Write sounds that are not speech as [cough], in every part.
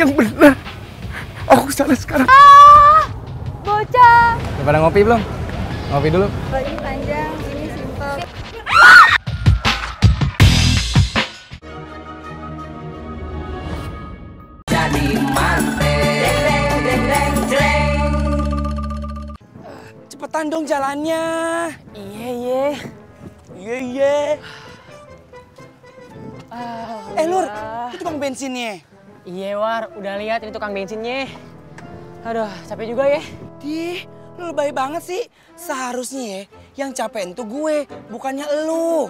Yang benar. Aku salah sekarang. Bocah. Udah pada ngopi belum? Ngopi dulu. Ini panjang, ini simpel. Cepetan dong jalannya. Iya, iya. Iya, iya. Eh, Lur, itu tukang bensinnya. Iya, War. Udah lihat ini tukang bensinnya. Aduh, capek juga ya. Dih, lu lebay banget sih. Seharusnya ya, yang capek itu gue, bukannya elu.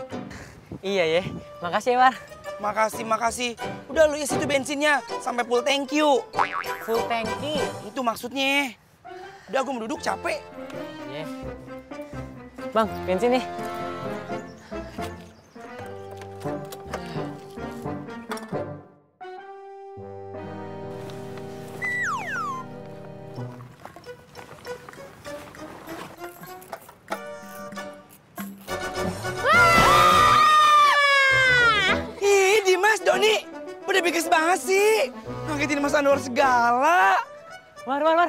Iya, ya. Makasih ya, War. Makasih, makasih. Udah lu isi tuh bensinnya sampai full thank you. Full tanki. Itu maksudnya. Udah gue duduk capek. Iya. Bang, bensin nih. Dimas, Doni. Udah bikin banget sih. Ngagetin Mas Anwar segala. War, War, War.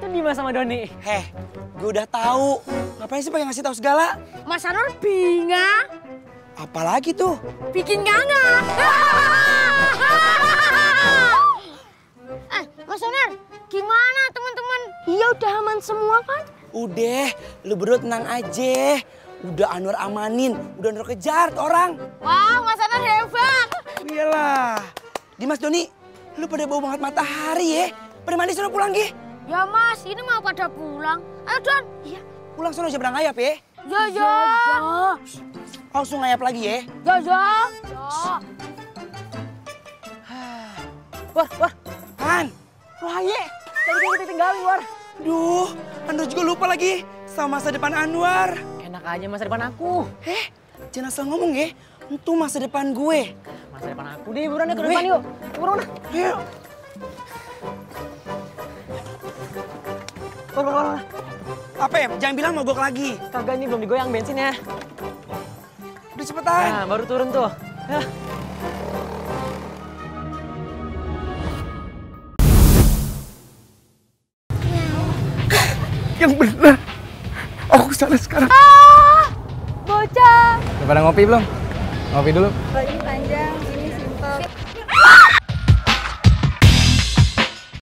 Itu Dimas sama Doni. Heh, gue udah tahu. Ngapain sih pakai ngasih tahu segala? Mas Anwar binga, Apalagi tuh? bikin nganga. [laughs] eh, Mas Anwar, gimana teman-teman? Iya udah aman semua kan? Udah, lu berdua tenang aja. Udah Anwar amanin, udah Anwar kejar orang. Wow, Mas Anwar hebat. Iyalah. Dimas Doni, lu pada bau banget matahari ya. Pada mandi sana pulang gih. Ya Mas, ini mau pada pulang. Ayo Don. Iya. Pulang sana seberang ngayap ya. Ya ya. Langsung ngayap lagi ya. Ya ya. Ya. [sighs] War, War. Han, Wahye. Tadi gue ditinggalin, War. duh, Anwar juga lupa lagi sama masa depan Anwar. Enak aja masa depan aku. Eh, jangan asal ngomong ya. Itu masa depan gue. Masa depan aku deh, buruan deh ke Gue. depan yuk. Buruan. Ayo. War, war. Apa ya? Jangan bilang mogok lagi. Kagak nih belum digoyang bensinnya. Udah cepetan. Nah, baru turun tuh. Ya. ke sana sekarang. Ah, bocah. Udah pada ngopi belum? Ngopi dulu. Ini panjang, ini simpel.